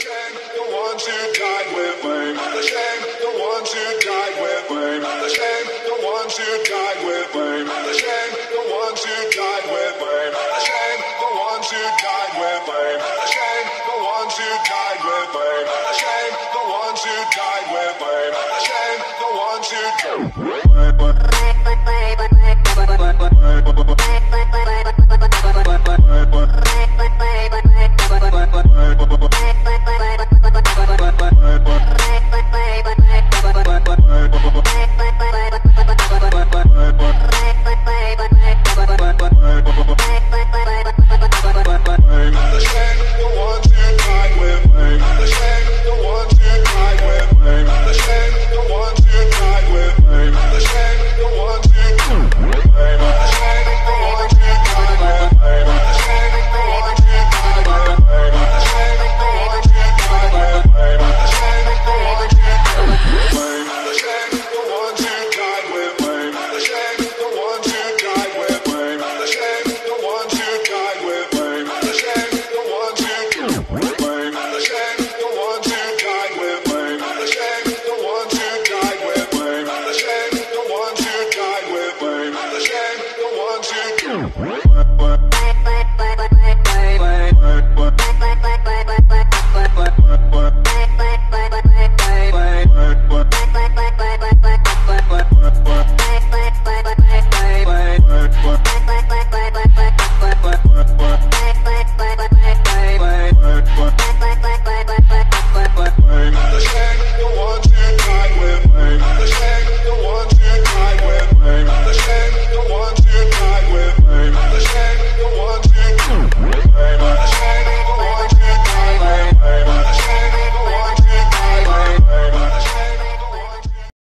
shame the ones who died with blame. Shame the ones who died with blame. The shame the ones who died with blame. The shame the ones who died with blame. The shame the ones who died with blame. Música